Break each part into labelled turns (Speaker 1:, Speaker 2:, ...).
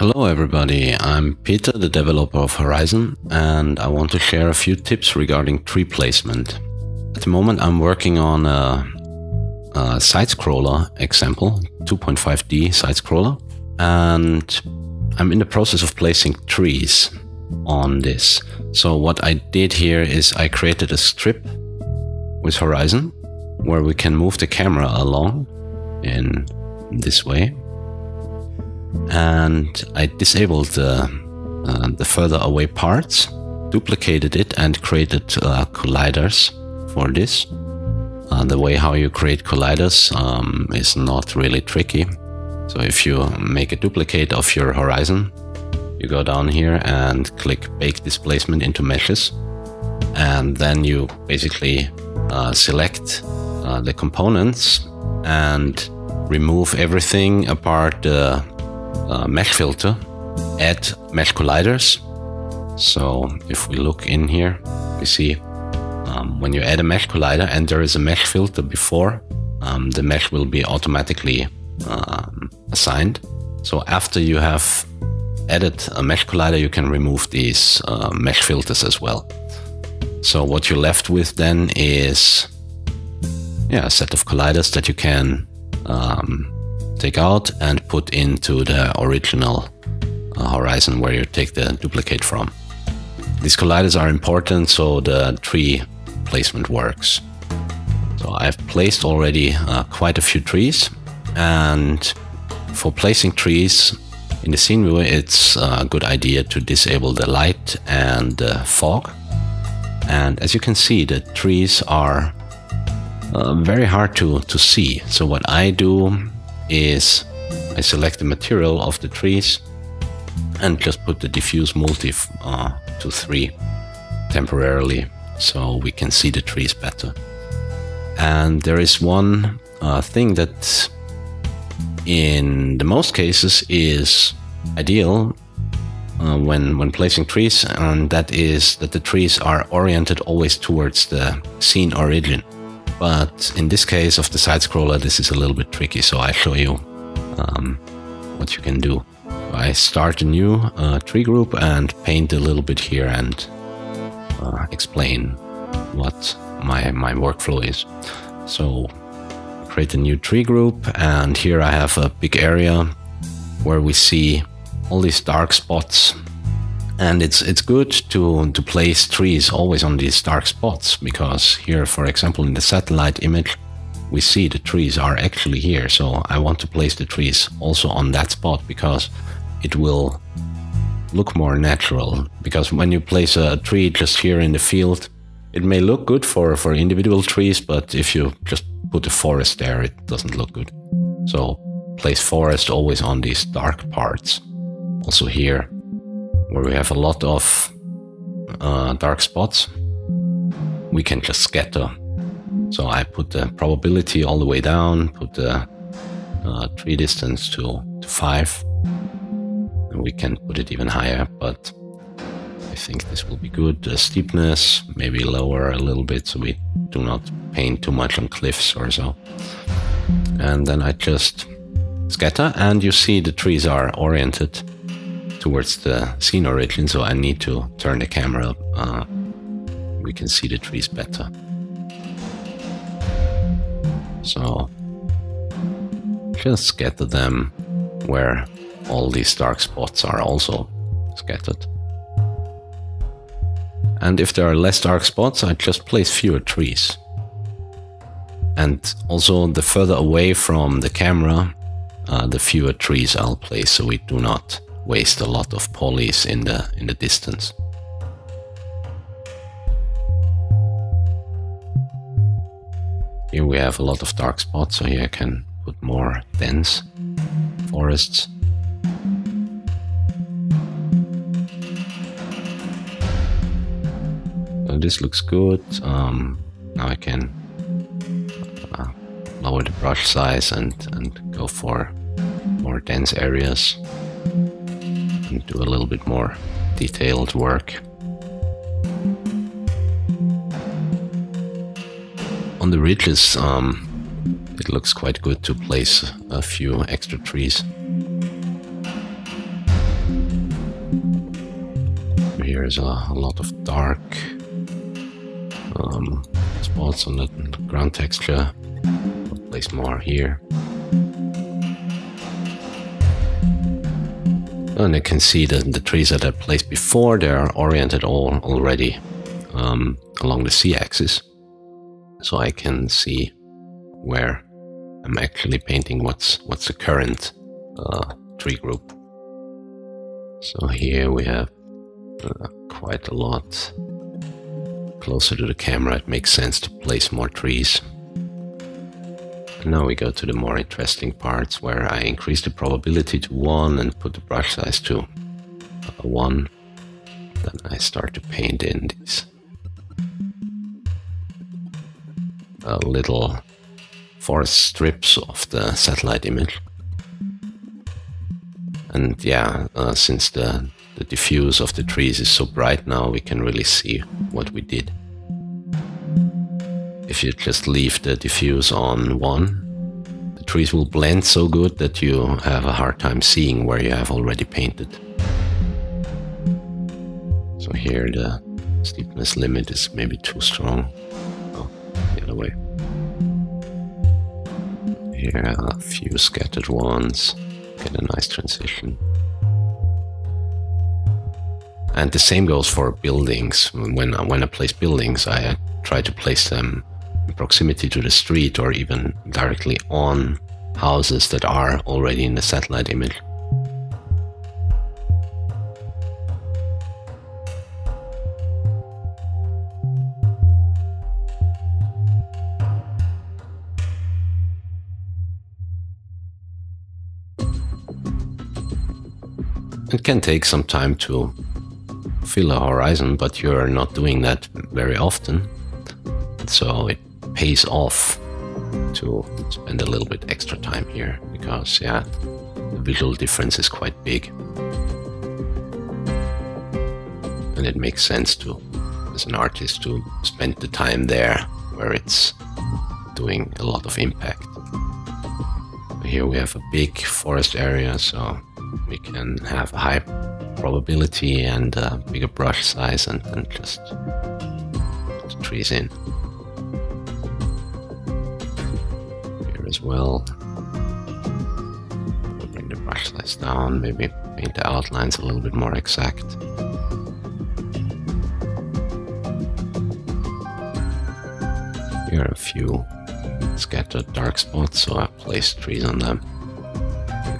Speaker 1: Hello everybody, I'm Peter, the developer of Horizon, and I want to share a few tips regarding tree placement. At the moment I'm working on a, a side-scroller example, 2.5D side-scroller, and I'm in the process of placing trees on this. So what I did here is I created a strip with Horizon where we can move the camera along in this way and I disabled the, uh, the further away parts, duplicated it and created uh, colliders for this. Uh, the way how you create colliders um, is not really tricky. So if you make a duplicate of your horizon, you go down here and click bake displacement into meshes. And then you basically uh, select uh, the components and remove everything apart the uh, mesh filter, add mesh colliders. So if we look in here, we see um, when you add a mesh collider and there is a mesh filter before, um, the mesh will be automatically um, assigned. So after you have added a mesh collider, you can remove these uh, mesh filters as well. So what you're left with then is yeah, a set of colliders that you can um, take out and put into the original uh, horizon where you take the duplicate from. These colliders are important so the tree placement works. So I've placed already uh, quite a few trees and for placing trees in the scene viewer it's a good idea to disable the light and the fog. And as you can see the trees are uh, very hard to, to see. So what I do is I select the material of the trees and just put the diffuse multi uh, to 3 temporarily so we can see the trees better. And there is one uh, thing that in the most cases is ideal uh, when, when placing trees and that is that the trees are oriented always towards the scene origin. But in this case of the side scroller, this is a little bit tricky, so I show you um, what you can do. I start a new uh, tree group and paint a little bit here and uh, explain what my, my workflow is. So create a new tree group and here I have a big area where we see all these dark spots and it's it's good to to place trees always on these dark spots because here for example in the satellite image we see the trees are actually here. So I want to place the trees also on that spot because it will look more natural. Because when you place a tree just here in the field it may look good for for individual trees but if you just put a forest there it doesn't look good. So place forest always on these dark parts. Also here where we have a lot of uh, dark spots, we can just scatter. So I put the probability all the way down, put the uh, tree distance to, to 5, and we can put it even higher, but I think this will be good. The steepness, maybe lower a little bit so we do not paint too much on cliffs or so. And then I just scatter and you see the trees are oriented towards the scene origin, so I need to turn the camera up. Uh, we can see the trees better. So just scatter them where all these dark spots are also scattered. And if there are less dark spots, I just place fewer trees. And also the further away from the camera, uh, the fewer trees I'll place so we do not waste a lot of polys in the in the distance. Here we have a lot of dark spots, so here I can put more dense forests. So this looks good. Um, now I can uh, lower the brush size and, and go for more dense areas do a little bit more detailed work. On the ridges, um, it looks quite good to place a few extra trees. Here is a, a lot of dark um, spots on the ground texture. I'll place more here. And you can see that the trees that I placed before, they are oriented all already um, along the z-axis. So I can see where I'm actually painting what's what's the current uh, tree group. So here we have uh, quite a lot closer to the camera. It makes sense to place more trees. Now we go to the more interesting parts where I increase the probability to 1 and put the brush size to uh, 1. Then I start to paint in these uh, little forest strips of the satellite image. And yeah, uh, since the, the diffuse of the trees is so bright now, we can really see what we did. If you just leave the diffuse on 1, the trees will blend so good that you have a hard time seeing where you have already painted. So here the steepness limit is maybe too strong. Oh, the other way. Here a few scattered ones get a nice transition. And the same goes for buildings. When, when I place buildings, I try to place them proximity to the street or even directly on houses that are already in the satellite image. It can take some time to fill a horizon, but you're not doing that very often. So it pays off to spend a little bit extra time here because, yeah, the visual difference is quite big. And it makes sense to, as an artist, to spend the time there where it's doing a lot of impact. Here we have a big forest area, so we can have a high probability and a bigger brush size and then just put the trees in. As well. We'll bring the brush size down, maybe paint the outlines a little bit more exact. Here are a few scattered dark spots, so I place trees on them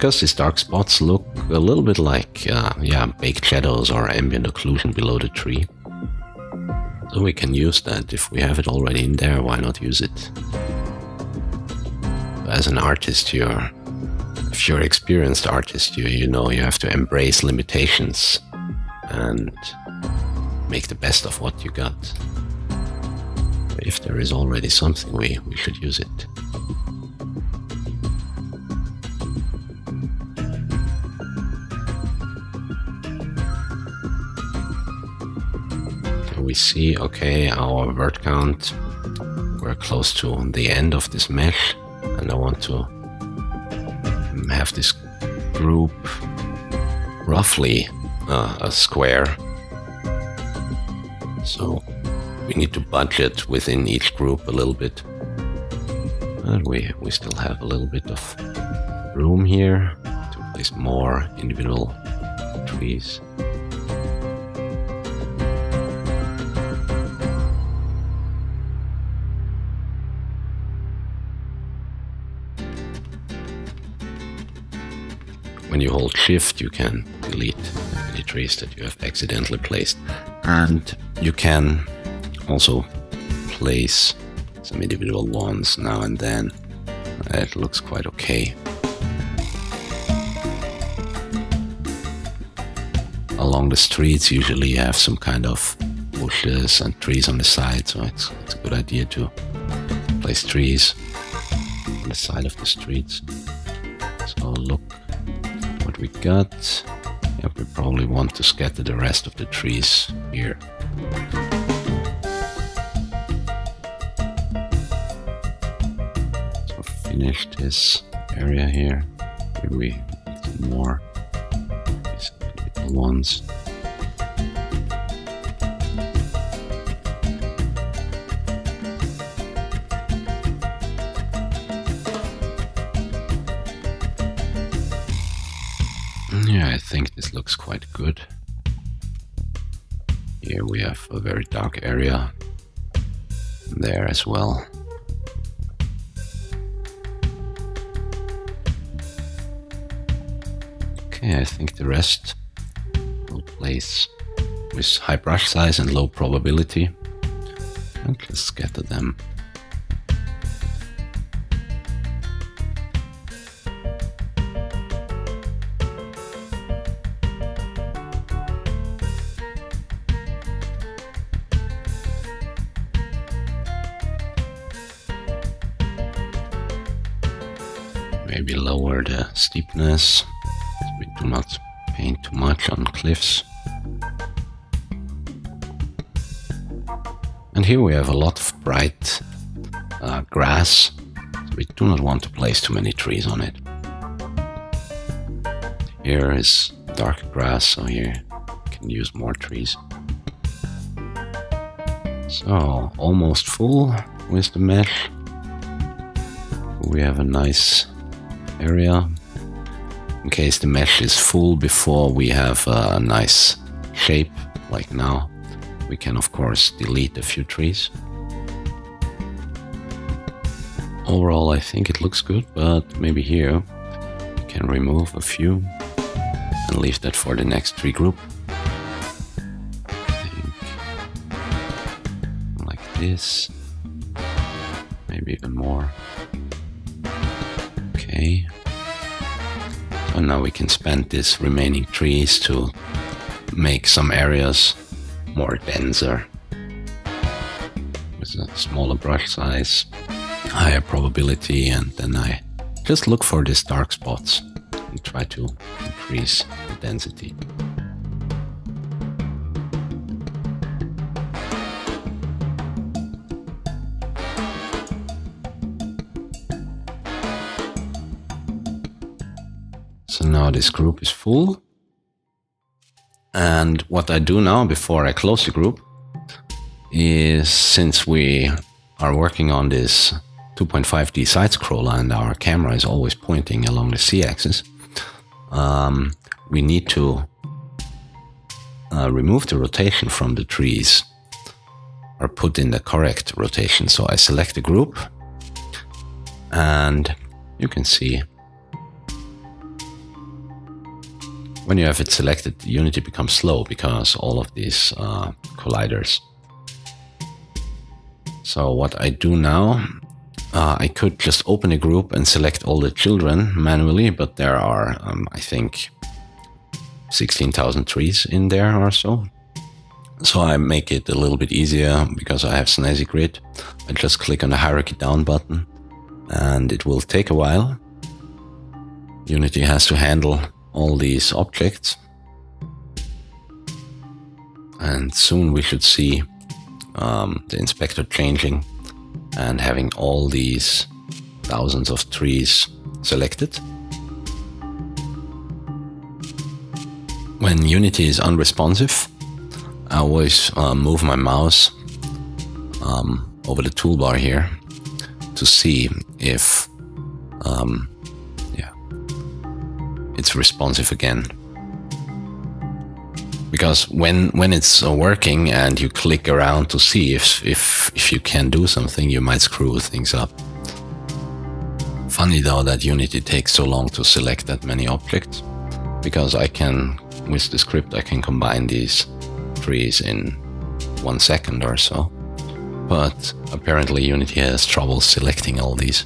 Speaker 1: because these dark spots look a little bit like, uh, yeah, baked shadows or ambient occlusion below the tree. So we can use that. If we have it already in there, why not use it? As an artist, you're, if you're experienced artist, you, you know you have to embrace limitations and make the best of what you got. If there is already something, we, we should use it. we see, okay, our word count, we're close to the end of this mesh, and I want to have this group roughly uh, a square. So we need to budget within each group a little bit. And we, we still have a little bit of room here to place more individual trees. When you hold shift, you can delete any trees that you have accidentally placed. And you can also place some individual ones now and then. It looks quite okay. Along the streets, usually you have some kind of bushes and trees on the side, so it's, it's a good idea to place trees on the side of the streets. We got. Yeah, we probably want to scatter the rest of the trees here. So finish this area here. Maybe we need more ones. Think this looks quite good. Here we have a very dark area. There as well. Okay, I think the rest will place with high brush size and low probability. And just scatter them. Steepness. We do not paint too much on cliffs. And here we have a lot of bright uh, grass. So we do not want to place too many trees on it. Here is dark grass, so here we can use more trees. So, almost full with the mesh. We have a nice area in case the mesh is full before we have a nice shape like now. We can of course delete a few trees. Overall I think it looks good but maybe here we can remove a few and leave that for the next tree group. Like this maybe even more. Okay. So now we can spend these remaining trees to make some areas more denser with a smaller brush size, higher probability, and then I just look for these dark spots and try to increase the density. This group is full. And what I do now before I close the group is since we are working on this 2.5D side scroller and our camera is always pointing along the z-axis, um, we need to uh, remove the rotation from the trees or put in the correct rotation. So I select the group and you can see when you have it selected, Unity becomes slow because all of these uh, colliders. So what I do now, uh, I could just open a group and select all the children manually, but there are, um, I think, 16,000 trees in there or so. So I make it a little bit easier because I have Snazzy Grid. I just click on the hierarchy down button and it will take a while. Unity has to handle all these objects. And soon we should see um, the inspector changing and having all these thousands of trees selected. When Unity is unresponsive, I always uh, move my mouse um, over the toolbar here to see if um, it's responsive again. Because when when it's uh, working and you click around to see if if if you can do something, you might screw things up. Funny though that Unity takes so long to select that many objects, because I can with the script I can combine these trees in one second or so. But apparently Unity has trouble selecting all these.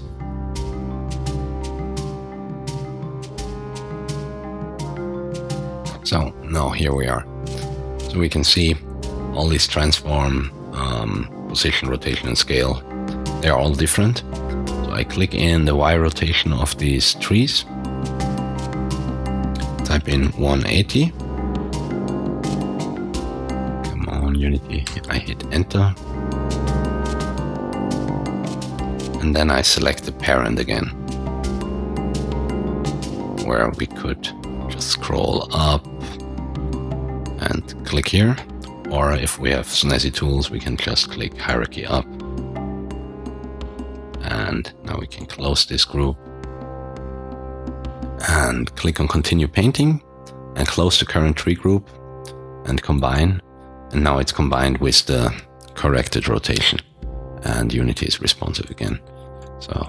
Speaker 1: Now here we are. So we can see all these transform, um, position, rotation, and scale. They are all different. So I click in the Y rotation of these trees. Type in 180. Come on, Unity. I hit enter. And then I select the parent again. Where we could just scroll up and click here. Or if we have Snazzy tools, we can just click hierarchy up. And now we can close this group and click on continue painting. and close the current tree group and combine. And now it's combined with the corrected rotation and Unity is responsive again. So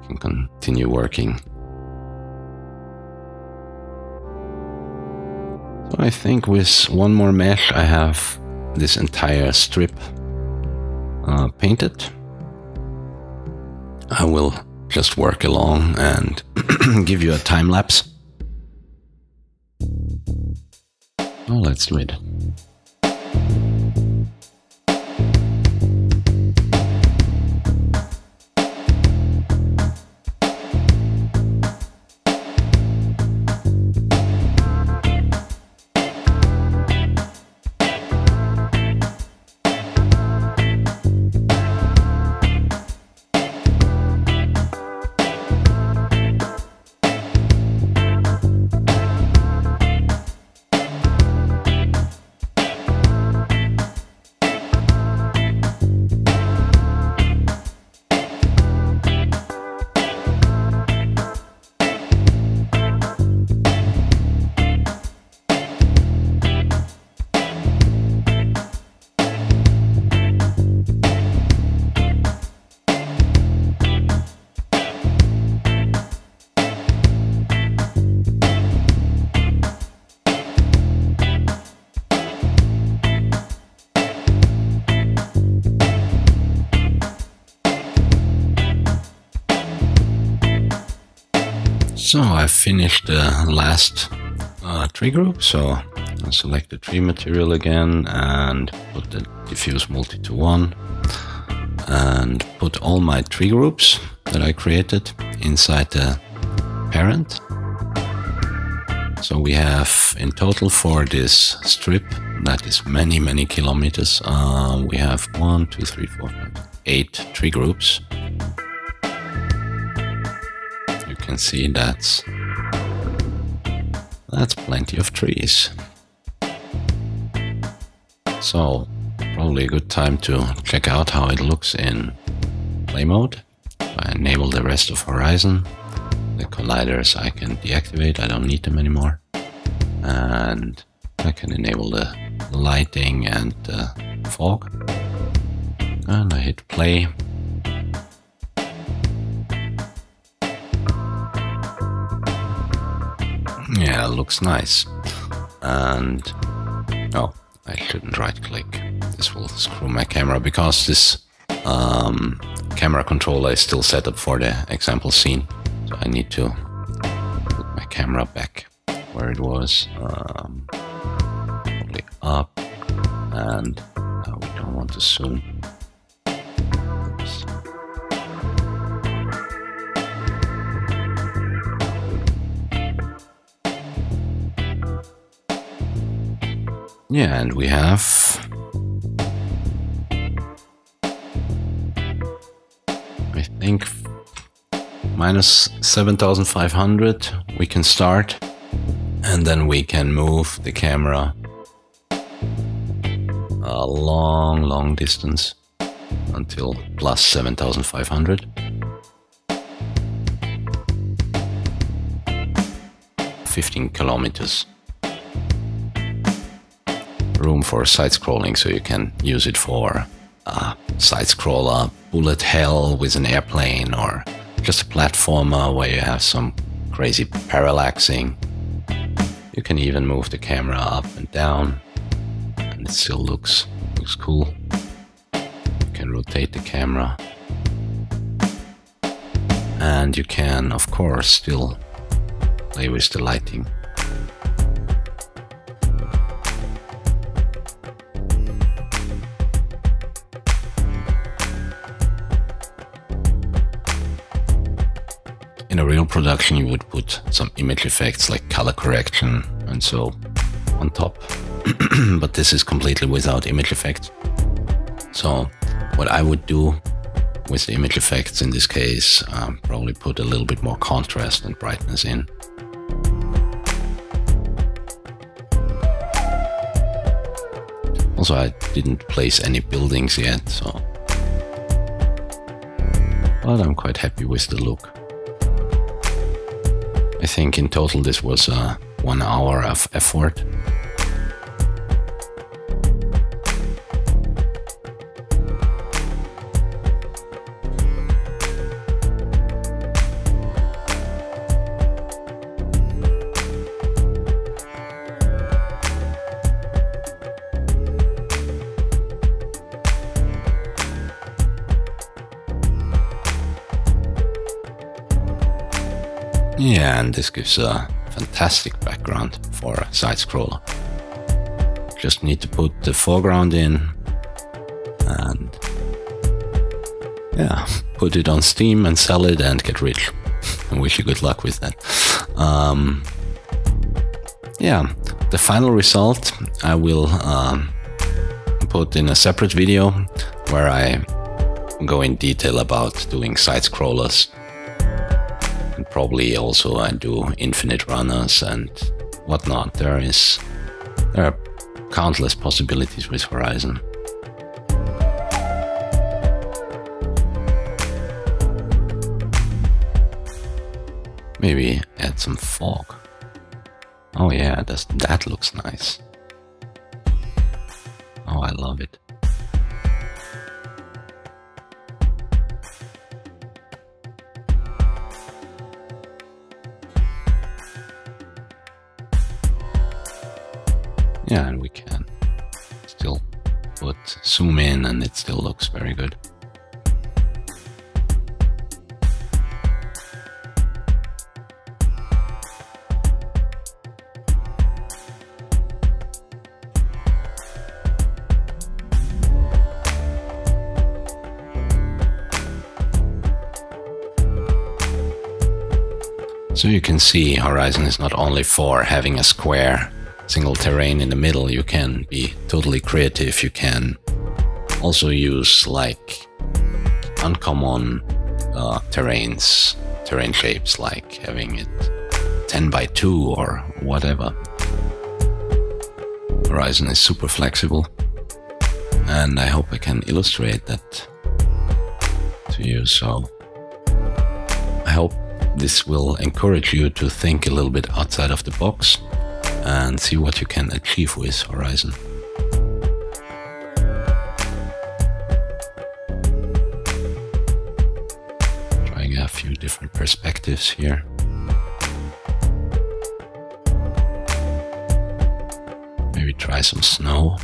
Speaker 1: we can continue working. So I think with one more mesh I have this entire strip uh, painted. I will just work along and give you a time lapse. Oh, let's do it. Finished the last uh, tree group. So I select the tree material again and put the diffuse multi to one and put all my tree groups that I created inside the parent. So we have in total for this strip, that is many, many kilometers, uh, we have one, two, three, four, five, eight tree groups you can see that's that's plenty of trees. So probably a good time to check out how it looks in play mode. I enable the rest of Horizon. The colliders I can deactivate, I don't need them anymore. And I can enable the lighting and the fog. And I hit play Yeah, looks nice. And oh, I shouldn't right click. This will screw my camera because this um, camera controller is still set up for the example scene. So I need to put my camera back where it was. Um, probably up and uh, we don't want to zoom. Yeah, and we have I think minus 7500 we can start and then we can move the camera a long long distance until plus 7500 15 kilometers room for side scrolling, so you can use it for uh, side scroller, bullet hell with an airplane, or just a platformer where you have some crazy parallaxing. You can even move the camera up and down, and it still looks looks cool. You can rotate the camera, and you can, of course, still play with the lighting. Production you would put some image effects like color correction and so on top. But this is completely without image effects. So what I would do with the image effects in this case um, probably put a little bit more contrast and brightness in. Also I didn't place any buildings yet so. But I'm quite happy with the look I think in total this was a one hour of effort. This gives a fantastic background for a side scroller. Just need to put the foreground in and yeah, put it on Steam and sell it and get rich. I wish you good luck with that. Um, yeah, the final result I will um, put in a separate video where I go in detail about doing side scrollers and probably also I do infinite runners and whatnot. There is there are countless possibilities with Horizon. Maybe add some fog. Oh yeah, that's, that looks nice. Oh, I love it. Yeah, and we can still put zoom in and it still looks very good. So you can see Horizon is not only for having a square single terrain in the middle, you can be totally creative. You can also use like uncommon uh, terrains, terrain shapes, like having it 10 by 2 or whatever. Horizon is super flexible and I hope I can illustrate that to you. So I hope this will encourage you to think a little bit outside of the box and see what you can achieve with Horizon. Trying a few different perspectives here. Maybe try some snow.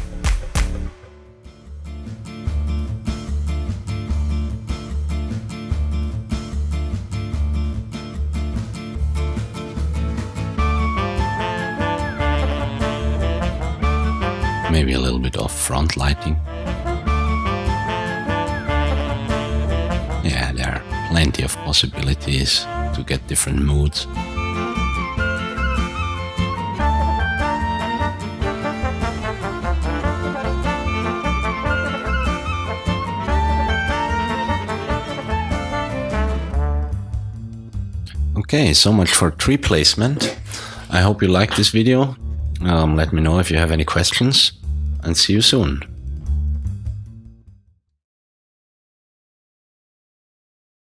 Speaker 1: Maybe a little bit of front lighting. Yeah, there are plenty of possibilities to get different moods. Okay, so much for tree placement. I hope you liked this video. Um, let me know if you have any questions and see you soon.